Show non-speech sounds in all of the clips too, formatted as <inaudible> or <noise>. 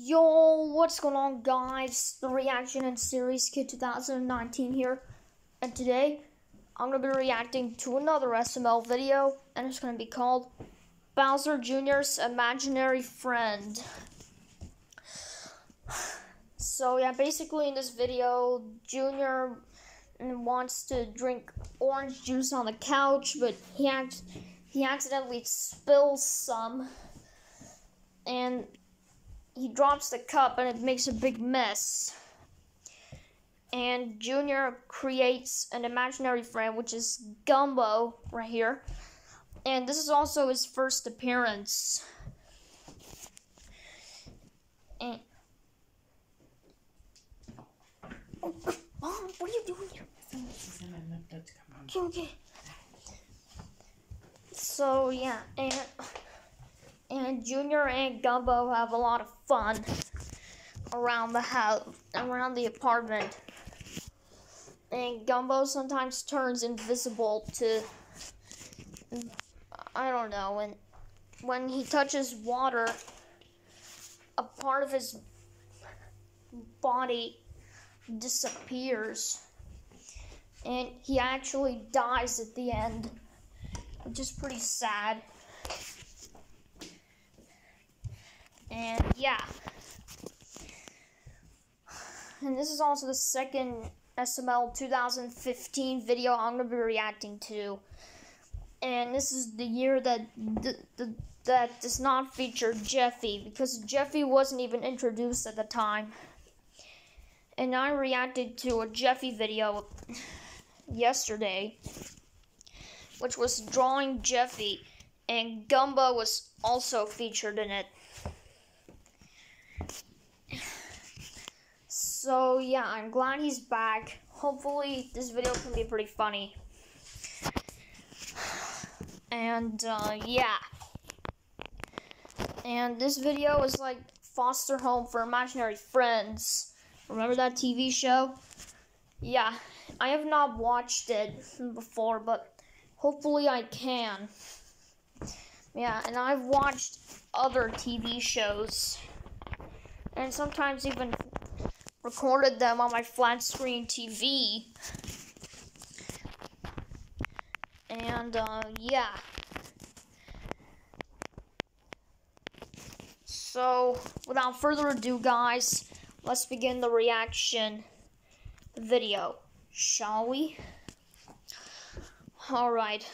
Yo, what's going on, guys? The Reaction and Series Kid 2019 here, and today I'm gonna be reacting to another SML video, and it's gonna be called Bowser Jr.'s Imaginary Friend. So yeah, basically in this video, Junior wants to drink orange juice on the couch, but he act- he accidentally spills some, and he drops the cup and it makes a big mess. And Junior creates an imaginary friend, which is Gumbo right here. And this is also his first appearance. And oh, Mom, what are you doing here? Okay, okay. So yeah, and and Junior and Gumbo have a lot of fun around the house, around the apartment. And Gumbo sometimes turns invisible to, I don't know, and when he touches water, a part of his body disappears. And he actually dies at the end, which is pretty sad. And yeah. And this is also the second SML 2015 video I'm going to be reacting to. And this is the year that th- th- that does not feature Jeffy because Jeffy wasn't even introduced at the time. And I reacted to a Jeffy video yesterday, which was drawing Jeffy, and Gumbo was also featured in it. So yeah, I'm glad he's back. Hopefully this video can be pretty funny. And uh, yeah. And this video is like foster home for imaginary friends. Remember that TV show? Yeah, I have not watched it before, but hopefully I can. Yeah, and I've watched other TV shows. And sometimes even recorded them on my flat screen TV. And uh, yeah. So, without further ado, guys, let's begin the reaction video, shall we? Alright.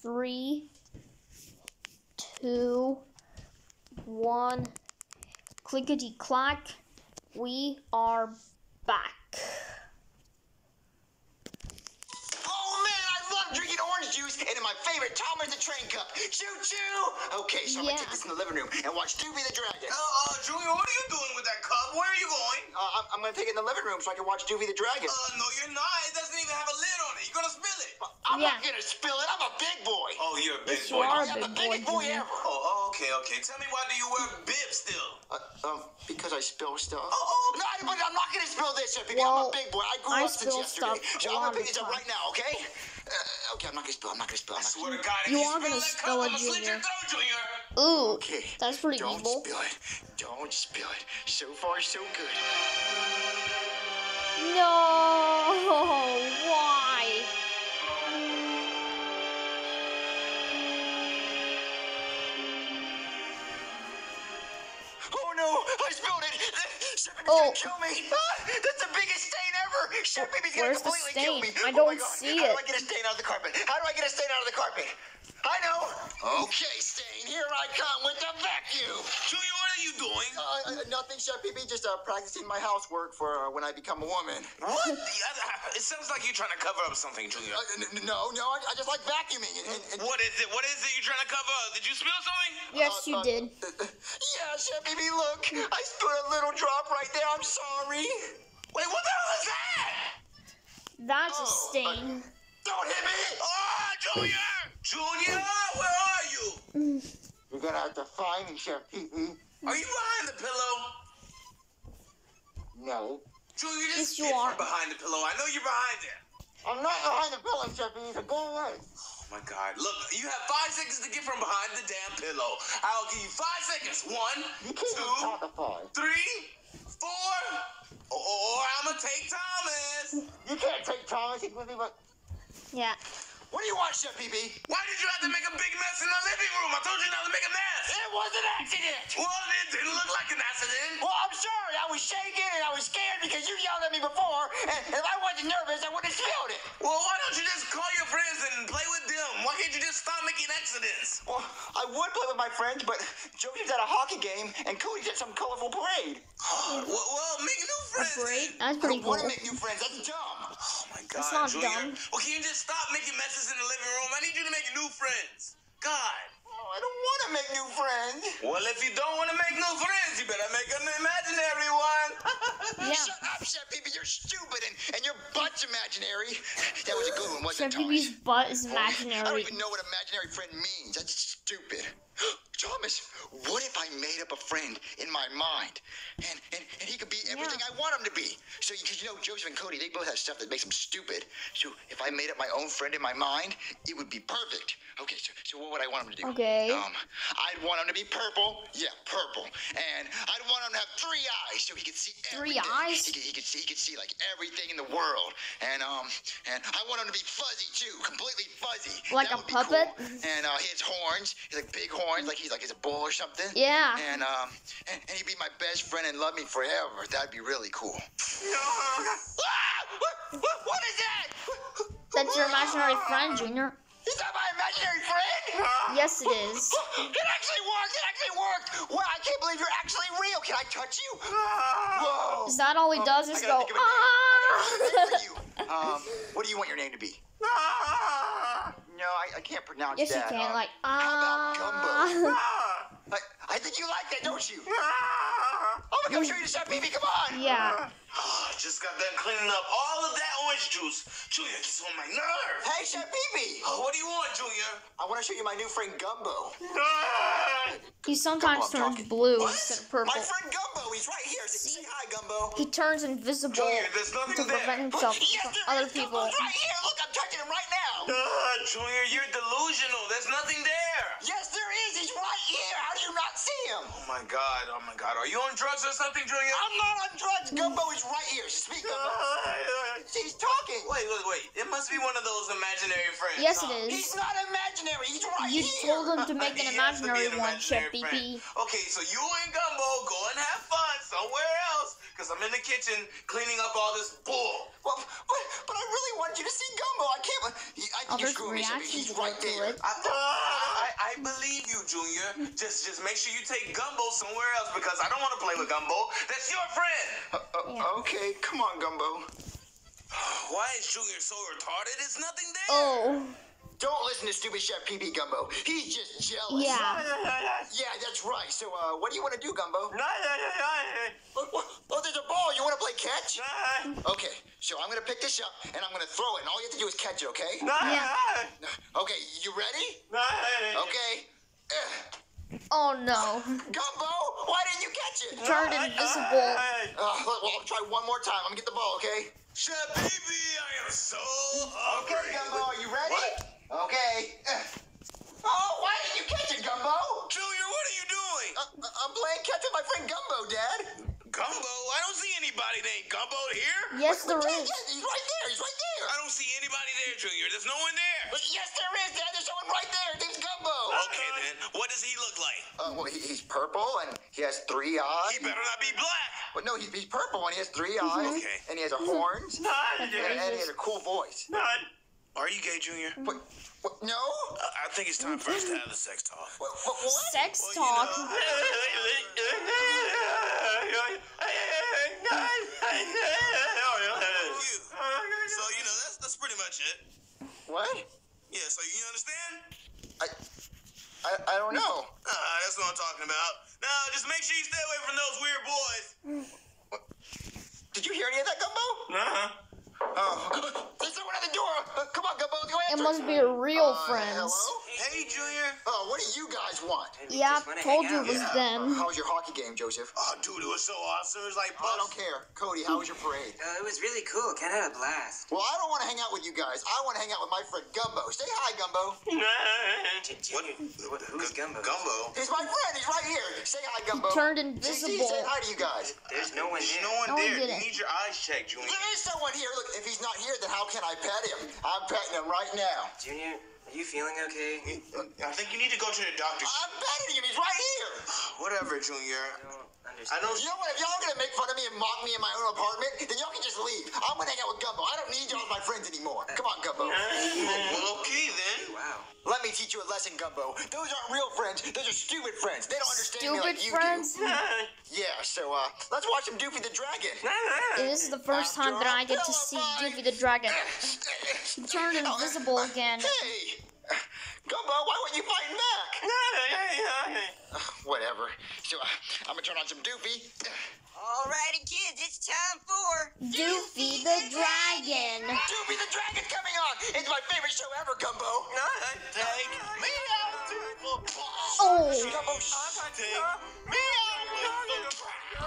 Three, two, one, clickety clack. We are back. Oh man, I love drinking orange juice and in my favorite Thomas the Train Cup. Choo choo! Okay, so I'm Yeah. gonna take this in the living room and watch Doofy the Dragon. Uh, uh, Junior, what are you doing with that cup? Where are you going? Uh, I'm, I'm gonna take it in the living room so I can watch Doofy the Dragon. Uh, no, you're not. It doesn't even have a lid on it. You're gonna spill it. I'm yeah. not gonna spill it. I'm a big boy. Oh, you're a big Yes, you boy. are. I'm the big boy, biggest boy ever. Oh, okay, okay. Tell me why do you wear bibs still? Uh, um, because I spill stuff. Oh, oh. No, but I'm not gonna spill this shit, baby. Well, I'm a big boy. I grew I up since yesterday. stuff So a I'm lot gonna pick this up right now, okay? Uh, okay, I'm not gonna spill. I'm not gonna spill. I'm I swear gonna God, if You you, are spill gonna that spill cup, it, I'm gonna slit your Junior. throat, Junior. Ooh, Okay. that's pretty Don't evil. spill it. Don't spill it. So far, so good. No, I spilled it. Chef Oh. gonna kill me. Ah, that's the biggest stain ever. Baby's gonna completely kill me. I oh don't my God. see How it. do I get a stain out of the carpet? How do I get a stain out of the carpet? I know. Okay, stain. Here I come with the vacuum. Junior, what are you doing? Uh, uh, nothing, Chef Pee Pee. Just uh, practicing my housework for uh, when I become a woman. What? The other- <laughs> it sounds like you're trying to cover up something, Junior. Uh, n- n- no, no, I, I just like vacuuming. And, and, and, What is it? What is it you're trying to cover up? Did you spill something? Yes, uh, you uh, did. uh, <laughs> yeah, Chef Pee Pee, look. I spilled a little drop right there. I'm sorry. Wait, what the hell is that? That's a Oh, stain. Don't hit me. Oh, Junior! Junior, where are you? You're gonna have to find me, Chef Pee-Pee. Are you behind the pillow? No. Junior, Yes, just you get are. from behind the pillow. I know you're behind there. I'm not behind the pillow, Chef Pee-Pee, so go away. Oh my god. Look, you have five seconds to get from behind the damn pillow. I'll give you five seconds. One, You can't even talk two, to five. three, four, or, or I'm gonna take Thomas. You can't take Thomas. He's with me, but. Yeah. What do you want, Chef Pee Pee? Why did you have to make a big mess in the living room? I told you not to make a mess. It was an accident. Well, it didn't look like an accident. Well, I'm sorry. I was shaking and I was scared because you yelled at me before, and if I wasn't nervous, I would have spilled it. Well, why don't you just call your friends and play with them? Why can't you just stop making accidents? Well, I would play with my friends, but Joseph's at a hockey game and Cody's at some colorful parade. <gasps> well, well, make new friends. Great. then. That's I pretty don't cool. want to make new friends. That's dumb. Oh my God, That's not Junior. dumb. Well, can you just stop making messes in the living room? I need you to make new friends. God. Oh, I don't want to make new friends. Well, if you don't want to make new friends, you better make an imaginary one. <laughs> Yeah. Shut up, Chef Pee Pee. You're stupid and, and your butt's imaginary. That was a good one, wasn't Chef it, BB's Thomas? butt is imaginary. I don't even know what imaginary friend means. That's stupid. <gasps> <gasps> Thomas, what if I made up a friend in my mind? And, and, and he could be everything Yeah. I want him to be. So, because you know, Joseph and Cody, they both have stuff that makes them stupid. So, if I made up my own friend in my mind, it would be perfect. Okay, so, so what would I want him to do? Okay. Um, I'd want him to be purple. Yeah, purple. And I'd want him to have three eyes so he could see Three everything. eyes? He could, he could see, he could see like everything in the world. And um, and I want him to be fuzzy too, completely fuzzy. Like a That be puppet? Cool. And uh, has horns. He's like big horns, like he's like he's a bull or something. Yeah. And um, and, and he'd be my best friend and love me forever. That'd be really cool. Ah! What, what, what is that? That's your imaginary friend, Junior. Is that my imaginary friend? Yes, it is. It actually worked! It actually worked! Wow, I can't believe you're actually real! Can I touch you? Whoa! Is that all he does? I Is go, think of a name. ah! Um, what do you want your name to be? No, I, I can't pronounce Yes, you that. can. Um, Like, how about ah. I, I think you like that, don't you? Oh my gonna come show you the Chef Pee Pee, come on! yeah. <sighs> I just got done cleaning up all of that orange juice. Junior, it's on my nerve. Hey, Chef Pee Pee! Oh, what do you want, Junior? I want to show you my new friend Gumbo. He sometimes Come on, turns talking. blue What? instead of purple. My friend Gumbo, he's right here. Say, say hi, Gumbo. He turns invisible Junior, there's nothing to there. prevent himself Yes, from there other is. people. Gumbo's right here. Look, I'm touching him right now. Ah, Junior, you're delusional. There's nothing there. Do you not see him? Oh my god, oh my god. Are you on drugs or something, Junior? I'm not on drugs. Gumbo is right here. Speak, up. <laughs> He's talking. Wait, wait, wait. It must be one of those imaginary friends. Yes, it huh? is. He's not imaginary. He's right You here. told him to <laughs> make an He has to be imaginary one, Chef imaginary BP. friend. Okay, so you and Gumbo go and have fun somewhere else, because I'm in the kitchen cleaning up all this bull. Well, but, but I really wanted you to see Gumbo. I can't. He, I think you're screwing me. Chef. He's right there. <laughs> I, I, I believe you, Junior. Just just make sure you take Gumbo somewhere else because I don't want to play with Gumbo. That's your friend. Uh, uh, Yeah. Okay, come on, Gumbo. <sighs> Why is Junior so retarded? It's nothing there. Oh, Don't listen to stupid Chef Pee Pee Gumbo. He's just jealous. yeah. <laughs> Yeah, that's right. So, uh, what do you want to do, Gumbo? <laughs> Oh, there's a ball. You want to play catch? <laughs> Okay, so I'm gonna pick this up and I'm gonna throw it, and all you have to do is catch it. Okay? Yeah. Okay, you ready? Okay. Oh no. Gumbo, why didn't you catch it? Turned invisible. Uh, well, I'll try one more time. I'm gonna get the ball. Okay? Chef Pee Pee, I am so hungry. Okay. Gumbo, are you ready? What? Okay. <sighs> Oh, why didn't you catch it, Gumbo? Junior, what are you doing? Uh, I'm playing catch with my friend Gumbo, Dad. Gumbo? I don't see anybody named Gumbo here. Yes, there Yeah, is. yeah, he's right there. He's right there. I don't see anybody there, Junior. There's no one there. But yes, there is, Dad. There's someone right there. His name's Gumbo. Okay then, what does he look like? Uh, well, he, he's purple and he has three eyes. He better not be black. But no, he's, he's purple and he has three eyes. Okay. And he has a horns. and, and he has a cool voice. Are you gay, Junior? What? what no? I I think it's time for us to have the sex talk. What? what, what? Sex Well, you talk. know- So you know that's that's pretty much it. What? Yeah. So you understand? I, I, I don't know. Ah, that's what I'm talking about. Now, just make sure you stay away from those weird boys. Did you hear any of that, Gumbo? Uh-huh. Oh. There's someone at the door. It must be real friends. Hello? Hey, Junior. Oh, what do you guys want? Yeah, just wanna told you it was Yeah. them. How was your hockey game, Joseph? Oh, dude, it was so awesome. It was like I don't care. Cody, how was your parade? Uh, it was really cool. Ken had a blast. Well, I don't want to hang out with you guys. I want to hang out with my friend Gumbo. Say hi, Gumbo. Junior, <laughs> what, who's Gumbo? Gumbo. He's my friend. He's right here. Say hi, Gumbo. He Turned See, see, invisible. say hi to you guys. There's no one There's there. no one No, he there. You need your eyes checked, Junior. There is someone here. Look, if he's not here, then how can I pet him? I'm petting him right now. Junior, are you feeling okay? I think you need to go to the doctor. I'm petting him. He's right here. <sighs> Whatever, Junior. I don't I understand. don't. You know what? If y'all gonna make fun of me and mock me in my own apartment, then y'all can just leave. I'm gonna hang out with Gumbo. I don't need y'all as my friends anymore. Come on, Gumbo. <laughs> Well, okay then. Wow. Let me teach you a lesson, Gumbo. Those aren't real friends. Those are stupid friends. They don't understand me like you friends. do. <laughs> Yeah. So, uh, let's watch some Doofy the Dragon. <laughs> This is the first time that I get to see Doofy the Dragon. He turned invisible again. Hey, Gumbo, why wouldn't you fight back? Whatever. So, uh, I'm gonna turn on some Doofy. Alrighty, kids, it's time for. Doofy the Dragon. Doofy the Dragon's coming on. It's my favorite show ever, Gumbo. Take me out to the Oh, Gumbo, Take me out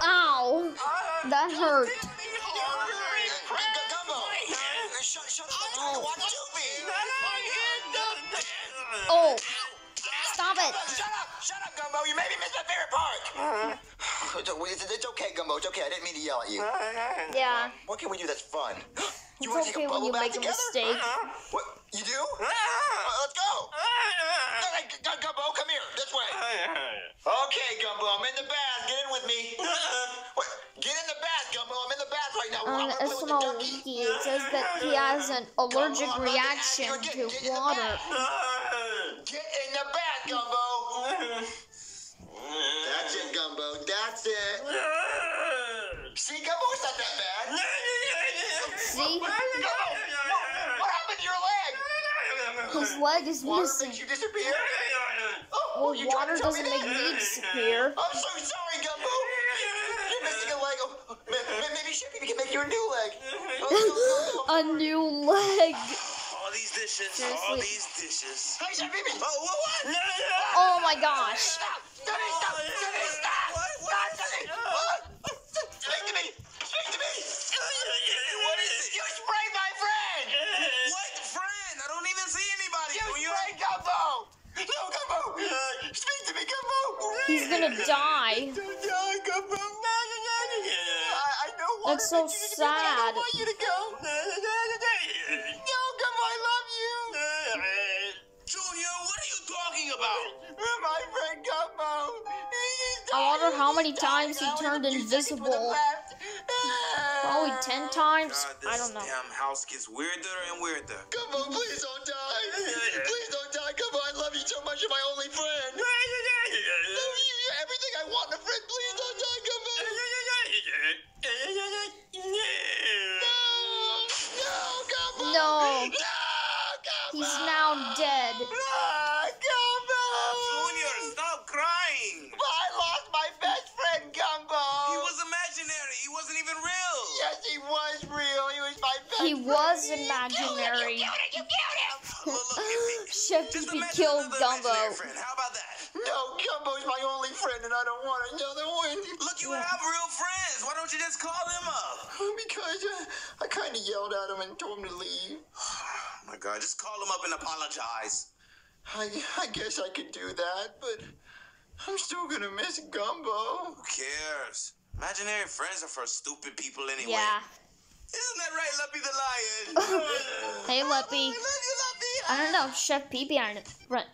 ow. That hurt. G- Gumbo, shut, shut Oh, stop it. Shut up! Shut up, Gumbo! You made me miss my favorite part! It's, it's- it's okay, Gumbo. It's okay. I didn't mean to yell at you. Yeah, What can we do that's fun? <gasps> You wanna take a bubble bath make a together? mistake. What? You do? <laughs> Uh, let's go! Hey, G- G- Gumbo, come here. This way. Okay, Gumbo, I'm in the bath. Get in with me. <laughs> What? Get in the bath, Gumbo. I'm in the bath right now. On I'm gonna play with the ducky. wiki, it says that he has an allergic Gumbo, I'm about to ask reaction you to Get water. bath. Get in the bath, Gumbo. That's it, Gumbo. That's it. See, Gumbo, it's not that bad. See? Gumbo, what, what happened to your leg? His leg is Water missing. makes you disappear? Oh, Well, you water to doesn't make that? me disappear. I'm so sorry, Gumbo. You're missing a leg. Oh, oh ma- ma- maybe Shippy can make you a new leg. Oh, no, no, no. A new leg. All these dishes. Seriously. All these dishes. Hey, Shippy. Oh, what? what? Oh my gosh. Stop! Debbie, stop! Debbie, stop! Stop, Debbie! What? Speak to me! Speak to me! What is it? You sprayed my friend! What friend? I don't even see anybody. You Junior. sprayed Gumbo! No, Gumbo! Speak to me, Gumbo! He's gonna die. Don't die, Gumbo! I, I know water That's so makes you disappear, but I sad. don't want you to go! No, Gumbo, I love you! Junior, what are you talking about? My friend Gumbo! He's I wonder dying, how he's many dying. times he I only turned have a few seconds with him invisible. left. Probably ten times. God, I don't know. damn house gets weirder and weirder. Gumbo, please don't die. Please don't die. Gumbo, I love you so much. You're my only friend. No, you- You're everything I want in a friend. Please don't die, Gumbo. No, no, Gumbo. No. No, Gumbo. He's now dead. Ah, Gumbo. Junior, stop crying. I lost my best friend, Gumbo. He was imaginary. He wasn't even real. Yes, he was real. He was my best He friend. was You killed him. imaginary. You killed him. You killed him. Look, look at <laughs> me. Chef Just Pee imagine killed another imaginary Gumbo. friend. How about that? No, Gumbo's my only friend, and I don't want another one. Look, you have real friends. Why don't you just call them up? Because uh, I kind of yelled at him and told him to leave. <sighs> Oh my God, just call them up and apologize. I, I guess I could do that, but I'm still gonna miss Gumbo. Who cares? Imaginary friends are for stupid people anyway. Yeah. Isn't that right, Luppy the lion? <laughs> <laughs> Hey, Luppy. I love you, Luppy. I don't know. Chef Pee Pee on it. Right.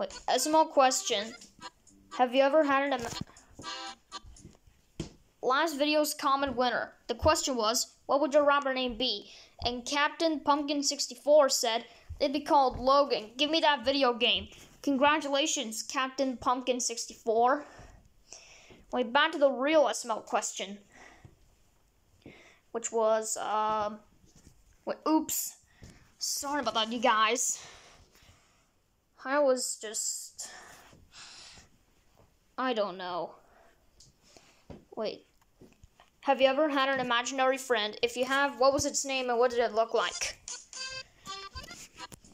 Wait. SML question. Have you ever had an last video's comment winner? The question was, what would your rapper name be? And Captain Pumpkin 64 said it'd be called Logan. Give me that video game. Congratulations, Captain Pumpkin 64. Wait, back to the real SML question, which was um. Wait, oops. Sorry about that, you guys. I was just. I don't know. Wait. Have you ever had an imaginary friend? If you have, what was its name and what did it look like?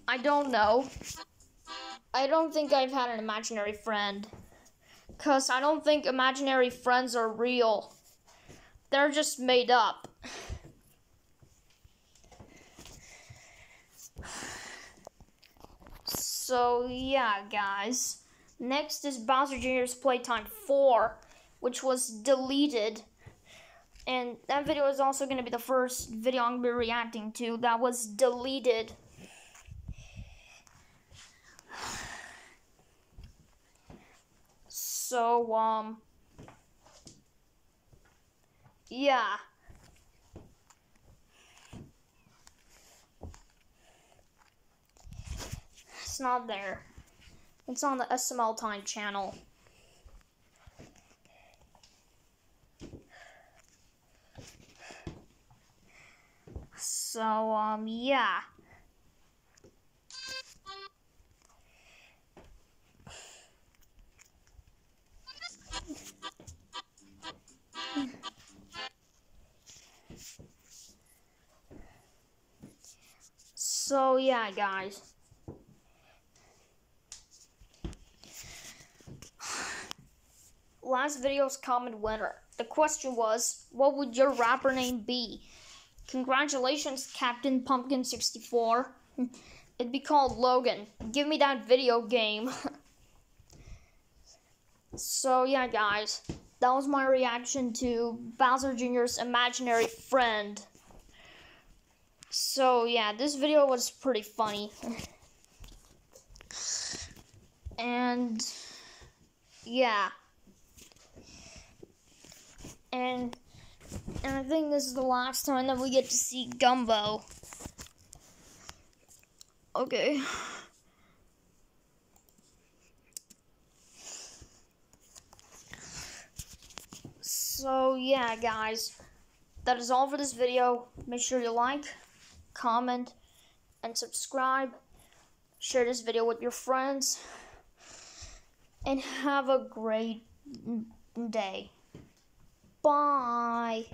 I don't know. I don't think I've had an imaginary friend. Because I don't think imaginary friends are real. They're just made up. So, yeah, guys. Next is Bowser Jr.'s Playtime 4, which was deleted. And that video is also going to be the first video I'm going to be reacting to that was deleted. So, um, yeah. It's not there. It's on the SML Time channel. So, um, yeah. So, yeah, guys. Last video's common winner. The question was, what would your rapper name be? Congratulations, Captain Pumpkin 64. <laughs> It'd be called Logan. Give me that video game. <laughs> so, yeah, guys. That was my reaction to Bowser Jr.'s imaginary friend. So, yeah, this video was pretty funny. <laughs> and, yeah. And and I think this is the last time that we get to see Gumbo. Okay. So, yeah, guys. That is all for this video. Make sure you like, comment, and subscribe. Share this video with your friends. And have a great day. Bye.